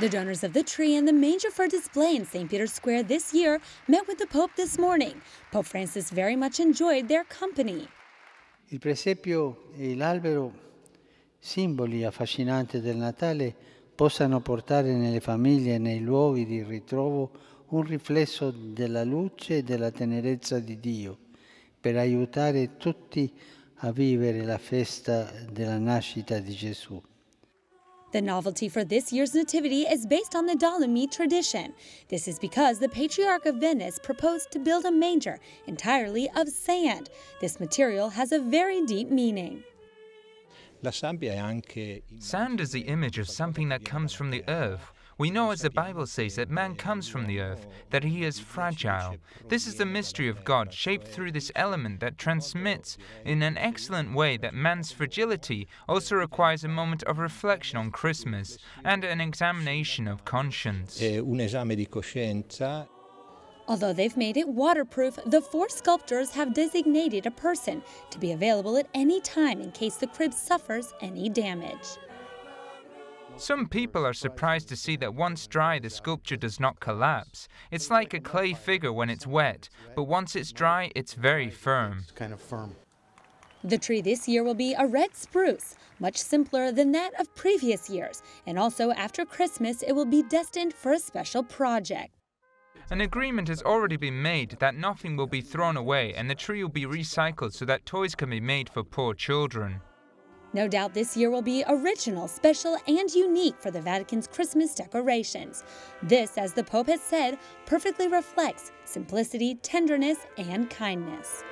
The donors of the tree and the manger for display in St. Peter's Square this year met with the Pope this morning. Pope Francis very much enjoyed their company. Il presepio e l'albero, simboli affascinanti del Natale, possano portare nelle famiglie e nei luoghi di ritrovo un riflesso della luce e della tenerezza di Dio, per aiutare tutti a vivere la festa della nascita di Gesù. The novelty for this year's nativity is based on the Dolomite tradition. This is because the Patriarch of Venice proposed to build a manger entirely of sand. This material has a very deep meaning. Sand is the image of something that comes from the earth. We know, as the Bible says, that man comes from the earth, that he is fragile. This is the mystery of God, shaped through this element that transmits in an excellent way that man's fragility also requires a moment of reflection on Christmas and an examination of conscience. un esame di coscienza Although they've made it waterproof, the four sculptors have designated a person to be available at any time in case the crib suffers any damage. Some people are surprised to see that once dry, the sculpture does not collapse. It's like a clay figure when it's wet, but once it's dry, it's very firm. It's kind of firm. The tree this year will be a red spruce, much simpler than that of previous years, and also after Christmas, it will be destined for a special project. An agreement has already been made that nothing will be thrown away and the tree will be recycled so that toys can be made for poor children. No doubt this year will be original, special, and unique for the Vatican's Christmas decorations. This, as the Pope has said, perfectly reflects simplicity, tenderness, and kindness.